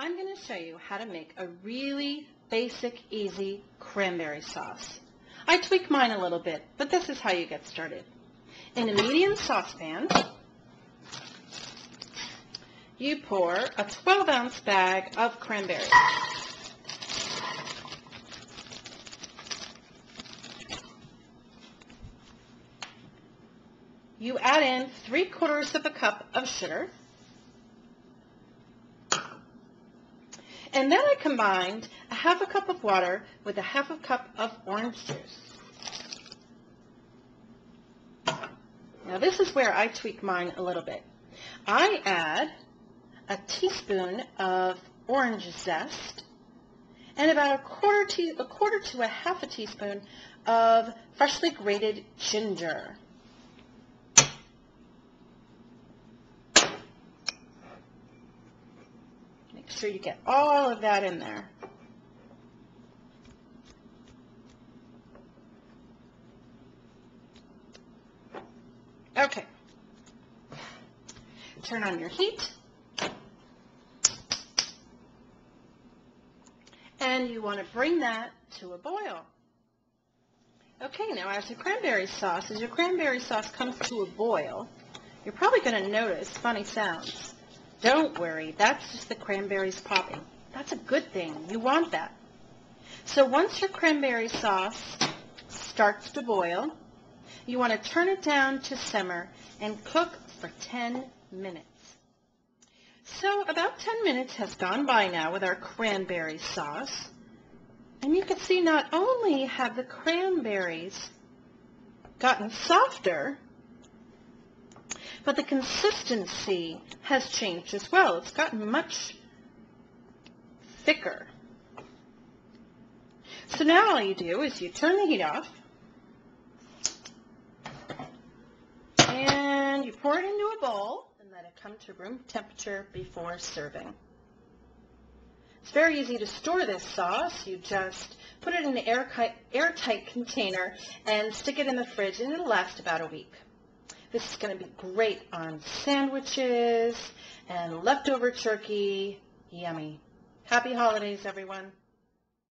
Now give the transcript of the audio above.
I'm going to show you how to make a really basic, easy cranberry sauce. I tweak mine a little bit, but this is how you get started. In a medium saucepan, you pour a 12-ounce bag of cranberries. You add in 3 quarters of a cup of sugar. And then I combined a half a cup of water with a half a cup of orange juice. Now this is where I tweak mine a little bit. I add a teaspoon of orange zest and about a quarter, to, a quarter to a half a teaspoon of freshly grated ginger. Sure you get all of that in there. Okay. Turn on your heat. And you want to bring that to a boil. Okay, now as your cranberry sauce, as your cranberry sauce comes to a boil, you're probably going to notice funny sounds. Don't worry, that's just the cranberries popping. That's a good thing. You want that. So once your cranberry sauce starts to boil, you want to turn it down to simmer and cook for 10 minutes. So about 10 minutes has gone by now with our cranberry sauce. And you can see not only have the cranberries gotten softer, but the consistency has changed as well. It's gotten much thicker. So now all you do is you turn the heat off, and you pour it into a bowl and let it come to room temperature before serving. It's very easy to store this sauce. You just put it in an airtight container and stick it in the fridge, and it'll last about a week. This is going to be great on sandwiches and leftover turkey. Yummy. Happy holidays, everyone.